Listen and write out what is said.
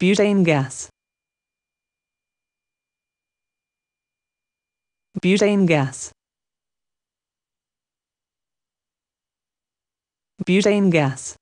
butane gas. Butane gas. Butane gas.